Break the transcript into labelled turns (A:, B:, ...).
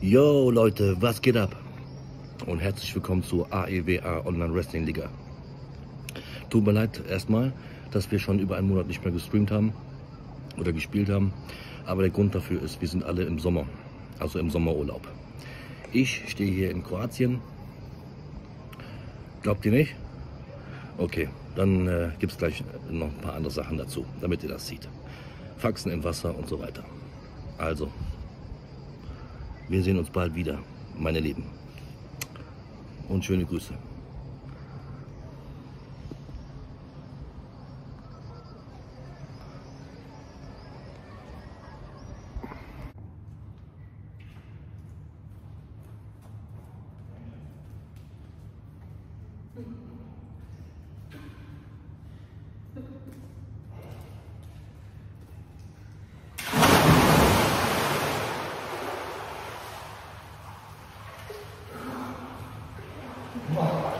A: Yo Leute, was geht ab? Und herzlich willkommen zur AEWA Online Wrestling Liga. Tut mir leid erstmal, dass wir schon über einen Monat nicht mehr gestreamt haben oder gespielt haben. Aber der Grund dafür ist, wir sind alle im Sommer, also im Sommerurlaub. Ich stehe hier in Kroatien. Glaubt ihr nicht? Okay, dann äh, gibt es gleich noch ein paar andere Sachen dazu, damit ihr das seht. Faxen im Wasser und so weiter. Also, wir sehen uns bald wieder, meine Lieben. Und schöne Grüße. Thank you. Wow.